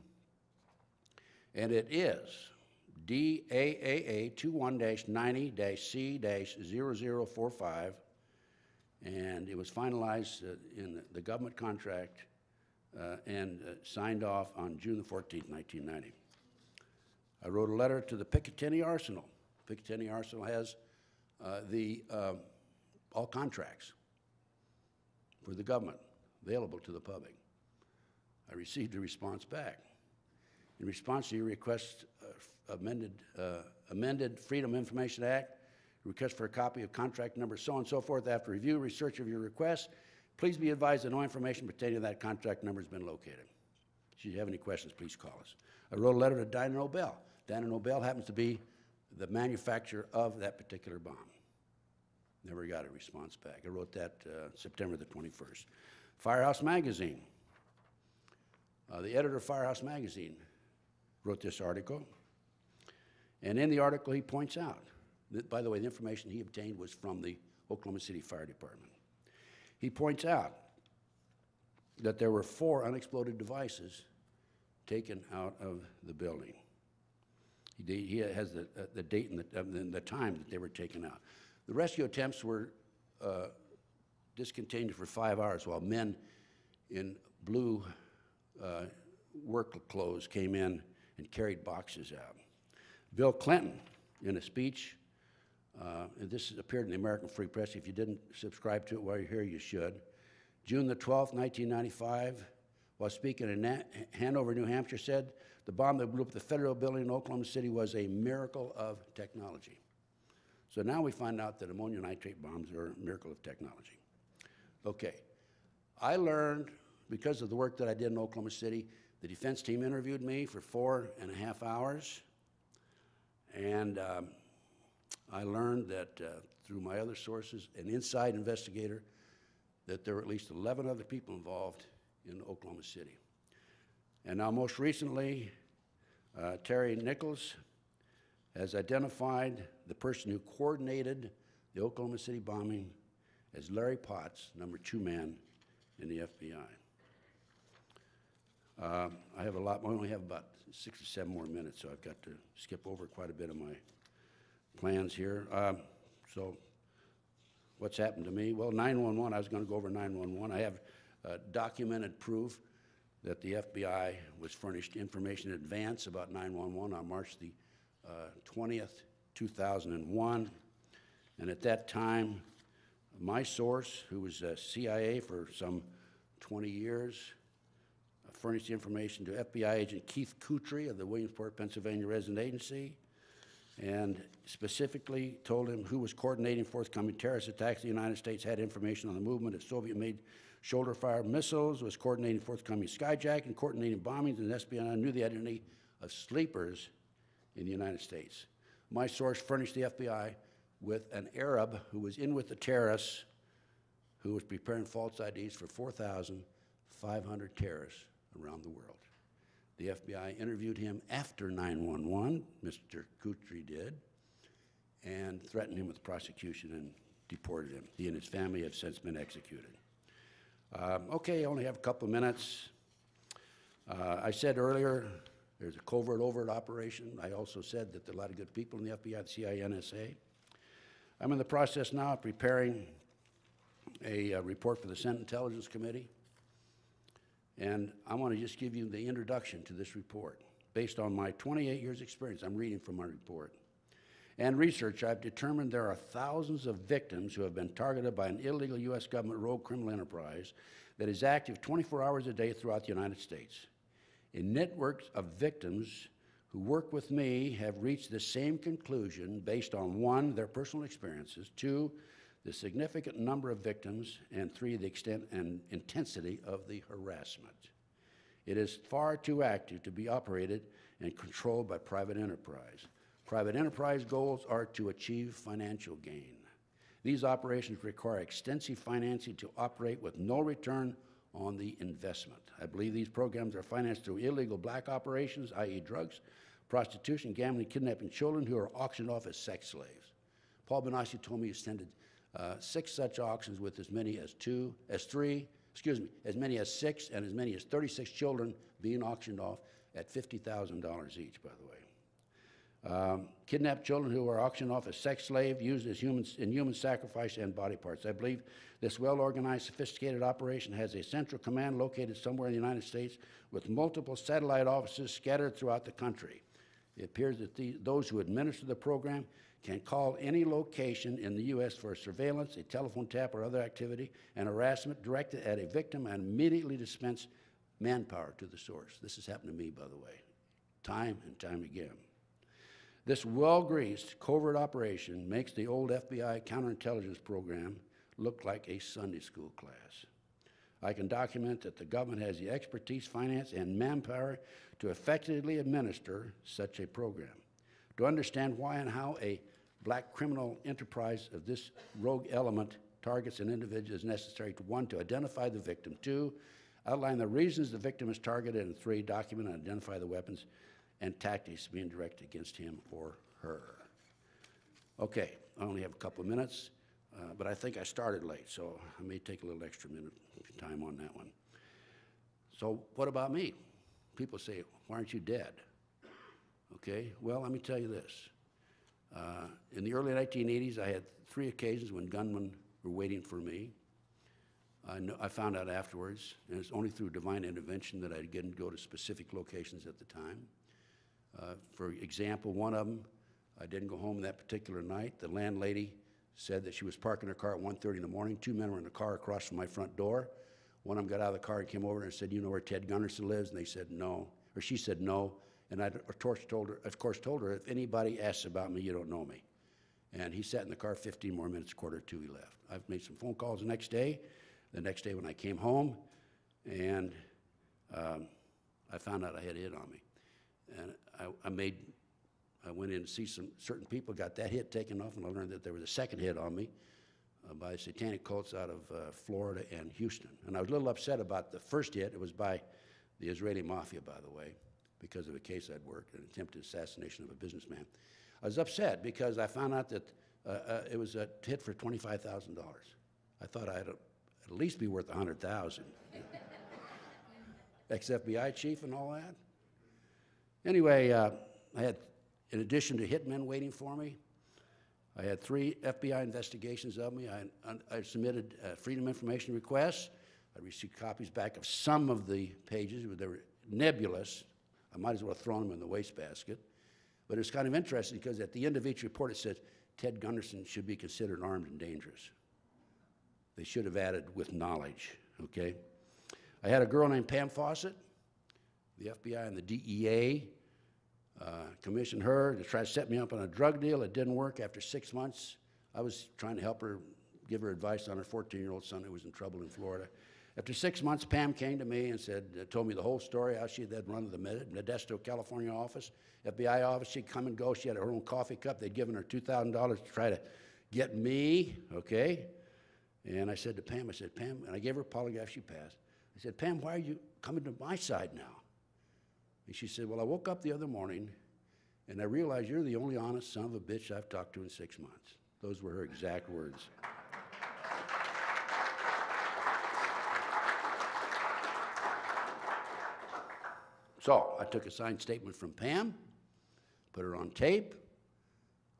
and it is DAAA 21-90-C-0045, and it was finalized uh, in the- government contract and uh, signed off on June the 14th, 1990. I wrote a letter to the Picatinny Arsenal. Picatinny Arsenal has uh, the, um, all contracts for the government available to the public. I received a response back. In response to your request uh, amended, uh, amended Freedom Information Act, request for a copy of contract number so on and so forth, after review, research of your request, please be advised that no information pertaining to that contract number has been located. Should you have any questions, please call us. I wrote a letter to Dyno Nobel. Dyno Nobel happens to be the manufacturer of that particular bomb. Never got a response back. I wrote that uh, September the 21st. Firehouse Magazine. Uh, the editor of Firehouse Magazine wrote this article. And in the article, he points out that, by the way, the information he obtained was from the Oklahoma City Fire Department. He points out that there were four unexploded devices taken out of the building. He, he has the, uh, the date and the, uh, the- the time that they were taken out. The rescue attempts were uh, discontinued for five hours while men in blue uh, work clothes came in and carried boxes out. Bill Clinton, in a speech, uh, and this appeared in the American Free Press. If you didn't subscribe to it while you're here, you should. June the 12th, 1995, while speaking in Hanover, New Hampshire, said the bomb that blew up the federal building in Oklahoma City was a miracle of technology. So now we find out that ammonium nitrate bombs are a miracle of technology. Okay. I learned, because of the work that I did in Oklahoma City, the defense team interviewed me for four and a half hours. And um, I learned that uh, through my other sources, an inside investigator, that there were at least 11 other people involved in Oklahoma City. And now, most recently, uh, Terry Nichols has identified the person who coordinated the Oklahoma City bombing as Larry Potts, number two man in the FBI. Um, I have a lot, I only have about six or seven more minutes, so I've got to skip over quite a bit of my plans here. Um, So what's happened to me? Well, 911, I was going to go over 911. I have uh, documented proof that the FBI was furnished information in advance about 911 on March the uh, 20th, 2001. And at that time, my source, who was uh, CIA for some 20 years, uh, furnished information to FBI agent Keith Kutry of the Williamsport, Pennsylvania Resident Agency, and specifically told him who was coordinating forthcoming terrorist attacks. The United States had information on the movement of Soviet-made shoulder-fired missiles, was coordinating forthcoming skyjacking, coordinating bombings, and espionage knew the identity of sleepers in the United States. My source furnished the FBI with an Arab who was in with the terrorists who was preparing false IDs for 4,500 terrorists around the world. The FBI interviewed him after 911, Mr. Kutry did, and threatened him with prosecution and deported him. He and his family have since been executed. Um, okay, I only have a couple of minutes. Uh, I said earlier there's a covert overt operation. I also said that there are a lot of good people in the FBI, the CIA, NSA. I'm in the process now of preparing a uh, report for the Senate Intelligence Committee. And I want to just give you the introduction to this report. Based on my 28 years' experience, I'm reading from my report. And research, I've determined there are thousands of victims who have been targeted by an illegal U.S. government rogue criminal enterprise that is active 24 hours a day throughout the United States. In networks of victims who work with me have reached the same conclusion based on one, their personal experiences, two, the significant number of victims, and three, the extent and intensity of the harassment. It is far too active to be operated and controlled by private enterprise. Private enterprise goals are to achieve financial gain. These operations require extensive financing to operate with no return on the investment. I believe these programs are financed through illegal black operations, i.e. drugs, prostitution, gambling, kidnapping children who are auctioned off as sex slaves. Paul Bonacci told me he attended uh, six such auctions with as many as two, as three, excuse me, as many as six and as many as 36 children being auctioned off at $50,000 each, by the way. Um, kidnapped children who are auctioned off as sex slaves, used as humans in human sacrifice and body parts. I believe this well-organized, sophisticated operation has a central command located somewhere in the United States with multiple satellite offices scattered throughout the country. It appears that the, those who administer the program can call any location in the U.S. for surveillance, a telephone tap, or other activity, and harassment directed at a victim and immediately dispense manpower to the source. This has happened to me, by the way, time and time again. This well-greased covert operation makes the old FBI counterintelligence program look like a Sunday school class. I can document that the government has the expertise, finance, and manpower to effectively administer such a program. To understand why and how a black criminal enterprise of this rogue element targets an individual is necessary to one, to identify the victim, two, outline the reasons the victim is targeted, and three, document and identify the weapons and tactics being directed against him or her. Okay, I only have a couple of minutes, uh, but I think I started late, so I may take a little extra minute time on that one. So what about me? People say, why aren't you dead? Okay, well, let me tell you this. Uh, in the early 1980s, I had three occasions when gunmen were waiting for me. I, know, I found out afterwards, and it's only through divine intervention that I didn't go to specific locations at the time. Uh, for example, one of them, I didn't go home that particular night. The landlady said that she was parking her car at 1.30 in the morning. Two men were in the car across from my front door. One of them got out of the car and came over and said, you know where Ted Gunderson lives? And they said, no. Or she said, no. And I, of course, told her, of course, told her, if anybody asks about me, you don't know me. And he sat in the car 15 more minutes, quarter to he left. I've made some phone calls the next day. The next day when I came home, and um, I found out I had a hit on me. And I, I made, I went in to see some certain people, got that hit taken off, and I learned that there was a second hit on me uh, by satanic cults out of uh, Florida and Houston. And I was a little upset about the first hit. It was by the Israeli mafia, by the way, because of a case I'd worked, an attempted assassination of a businessman. I was upset because I found out that uh, uh it was a hit for $25,000. I thought I'd at least be worth 100000 Ex-FBI chief and all that. Anyway, uh, I had, in addition to hitmen waiting for me, I had three FBI investigations of me. I, I submitted uh, freedom information requests. I received copies back of some of the pages. They were nebulous. I might as well have thrown them in the wastebasket. But it's kind of interesting because at the end of each report it says Ted Gunderson should be considered armed and dangerous. They should have added with knowledge, okay? I had a girl named Pam Fawcett the FBI and the DEA uh, commissioned her to try to set me up on a drug deal. It didn't work. After six months, I was trying to help her, give her advice on her 14-year-old son who was in trouble in Florida. After six months, Pam came to me and said, uh, told me the whole story, how she had run the Modesto, California office, FBI office. She'd come and go. She had her own coffee cup. They'd given her $2,000 to try to get me, okay? And I said to Pam, I said, Pam, and I gave her a polygraph. She passed. I said, Pam, why are you coming to my side now? And she said, Well, I woke up the other morning and I realized you're the only honest son of a bitch I've talked to in six months. Those were her exact words. So I took a signed statement from Pam, put her on tape,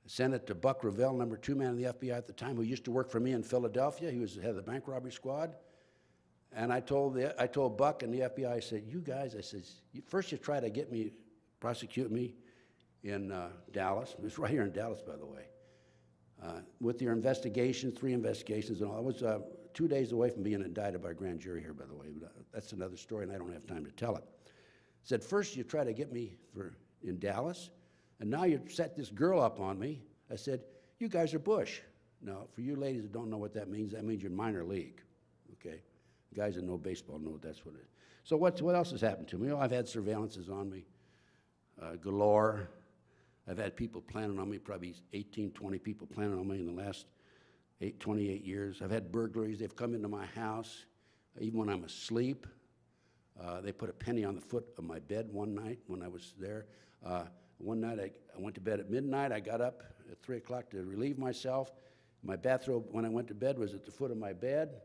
sent it to Buck Revell, number two man in the FBI at the time, who used to work for me in Philadelphia. He was the head of the bank robbery squad. And I told, the, I told Buck and the FBI, I said, you guys, I said, first you try to get me, prosecute me in uh, Dallas. It was right here in Dallas, by the way. Uh, with your investigations, three investigations and all. I was uh, two days away from being indicted by a grand jury here, by the way. But uh, that's another story, and I don't have time to tell it. Said, first you try to get me for, in Dallas, and now you set this girl up on me. I said, you guys are Bush. Now, for you ladies that don't know what that means, that means you're minor league, okay? Guys that know baseball know that's what it is. So what, what else has happened to me? Know, I've had surveillances on me uh, galore. I've had people planning on me, probably 18, 20 people planning on me in the last eight, 28 years. I've had burglaries. They've come into my house, even when I'm asleep. Uh, they put a penny on the foot of my bed one night when I was there. Uh, one night I, I went to bed at midnight. I got up at 3 o'clock to relieve myself. My bathrobe, when I went to bed, was at the foot of my bed.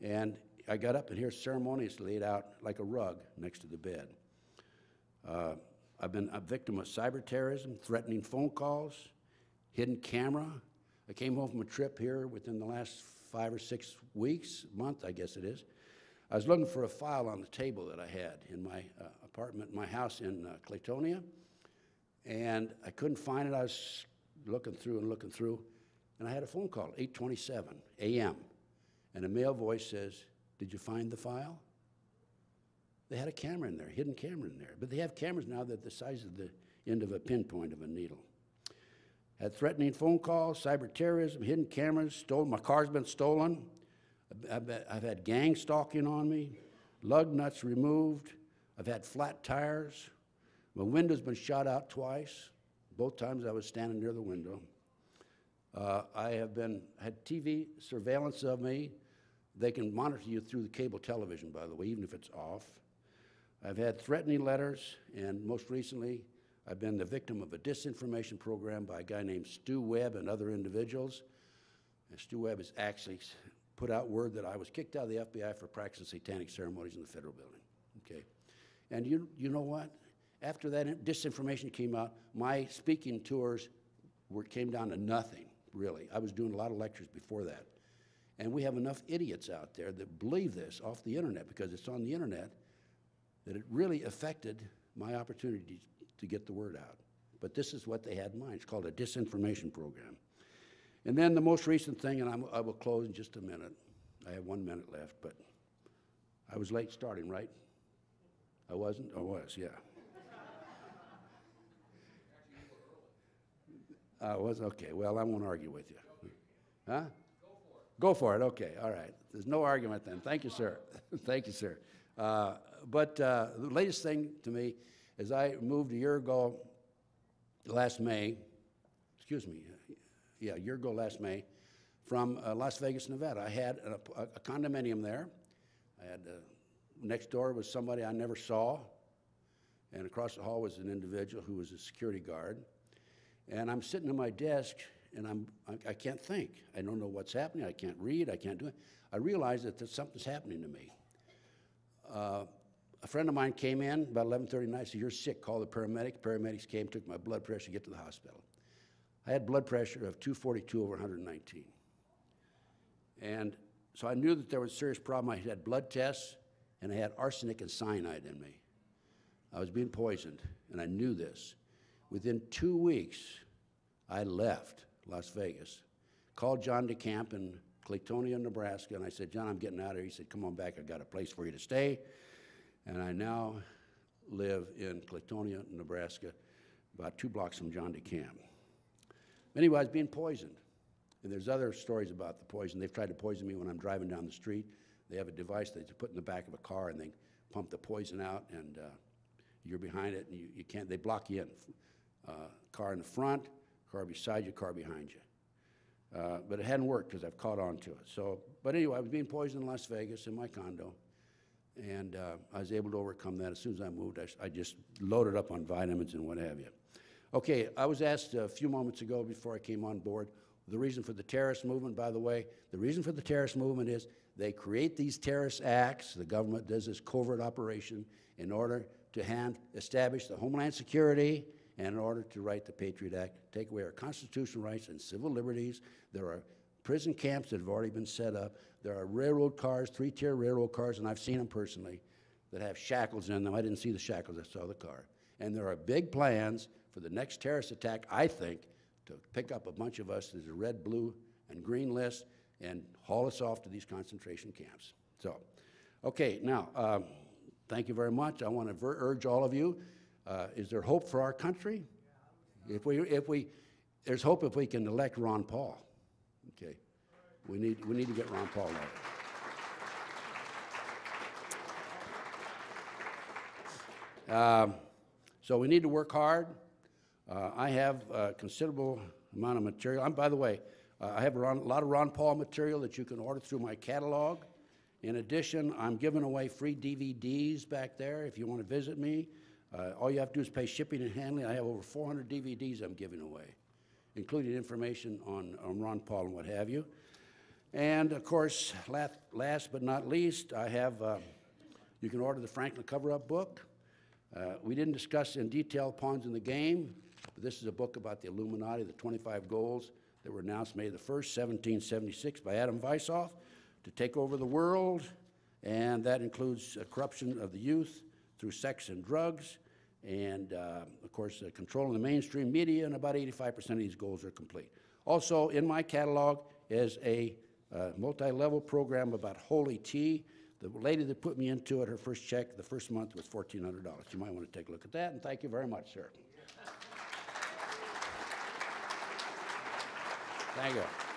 And I got up, and here ceremoniously laid out like a rug next to the bed. Uh, I've been a victim of cyber terrorism, threatening phone calls, hidden camera. I came home from a trip here within the last five or six weeks, month, I guess it is. I was looking for a file on the table that I had in my uh, apartment, my house in uh, Clatonia, and I couldn't find it. I was looking through and looking through, and I had a phone call, 8:27 a.m., and a male voice says, "Did you find the file?" They had a camera in there, hidden camera in there, but they have cameras now that the size of the end of a pinpoint of a needle. Had threatening phone calls, cyber terrorism, hidden cameras, stolen. My car's been stolen. I've, had gang stalking on me, lug nuts removed. I've had flat tires. My window's been shot out twice. Both times I was standing near the window. Uh, I have been had TV surveillance of me. They can monitor you through the cable television, by the way, even if it's off. I've had threatening letters, and most recently, I've been the victim of a disinformation program by a guy named Stew Webb and other individuals. And Stew Webb is actually put out word that I was kicked out of the FBI for practicing satanic ceremonies in the federal building. Okay, and you you know what? After that disinformation came out, my speaking tours were came down to nothing really. I was doing a lot of lectures before that, and we have enough idiots out there that believe this off the internet because it's on the internet that it really affected my opportunity to get the word out. But this is what they had in mind. It's called a disinformation program. And then the most recent thing, and I'm, I will close in just a minute. I have one minute left, but I was late starting, right? I wasn't? I was, yeah. I was? Okay, well, I won't argue with you. Huh? Go for it, Go for it, okay, all right. There's no argument then. Thank you, sir. Thank you, sir. Uh, But uh, the latest thing to me is I moved a year ago, last May, excuse me, yeah, a year ago last May, from uh, Las Vegas, Nevada. I had a a condominium there. I had, uh, next door was somebody I never saw, and across the hall was an individual who was a security guard. And I'm sitting at my desk, and I'm, I, I can't think. I don't know what's happening. I can't read. I can't do it. I realize that something's happening to me. Uh, a friend of mine came in about 11:30 night. Said, "You're sick. Call the paramedic." Paramedics came, took my blood pressure, get to the hospital. I had blood pressure of 242 over 119, and so I knew that there was a serious problem. I had blood tests, and I had arsenic and cyanide in me. I was being poisoned, and I knew this. Within two weeks, I left Las Vegas, called John DeCamp in Clatonia, Nebraska, and I said, John, I'm getting out of here. He said, Come on back. I've got a place for you to stay. And I now live in Clatonia, Nebraska, about two blocks from John DeCamp. Anyway, I was being poisoned. And there's other stories about the poison. They've tried to poison me when I'm driving down the street. They have a device they put in the back of a car and they pump the poison out, and uh, you're behind it, and you, you can't, they block you in. Uh, car in the front, car beside you, car behind you. Uh, but it hadn't worked because I've caught on to it. So, but anyway, I was being poisoned in Las Vegas in my condo, and uh, I was able to overcome that. As soon as I moved, I, I just loaded up on vitamins and what have you. Okay, I was asked a few moments ago before I came on board the reason for the terrorist movement, by the way. The reason for the terrorist movement is they create these terrorist acts, the government does this covert operation in order to hand, establish the Homeland Security and in order to write the Patriot Act, take away our constitutional rights and civil liberties. There are prison camps that have already been set up. There are railroad cars, three-tier railroad cars, and I've seen them personally, that have shackles in them. I didn't see the shackles, I saw the car. And there are big plans for the next terrorist attack, I think, to pick up a bunch of us, there's a red, blue, and green list, and haul us off to these concentration camps. So, okay, now, um, thank you very much. I want to urge all of you, uh, is there hope for our country? If we, if we, there's hope if we can elect Ron Paul. Okay, we need, we need to get Ron Paul elected. Um, So we need to work hard. Uh, I have a considerable amount of material. I'm, by the way, Uh, I have a Ron- a lot of Ron Paul material that you can order through my catalog. In addition, I'm giving away free DVDs back there if you want to visit me. Uh, All you have to do is pay shipping and handling. I have over 400 DVDs I'm giving away, including information on on Ron Paul and what have you. And of course, last, last but not least, I have, uh, you can order the Franklin cover-up book. Uh, we didn't discuss in detail pawns in the game, but this is a book about the Illuminati, the 25 goals that were announced May the 1st, 1776 by Adam Weishaupt to take over the world, and that includes uh, corruption of the youth through sex and drugs, and uh, of course, uh, controlling the mainstream media, and about 85% of these goals are complete. Also, in my catalog is a uh, multi-level program about holy tea. The lady that put me into it, her first check, the first month was $1,400. You might want to take a look at that, and thank you very much, sir. Thank you.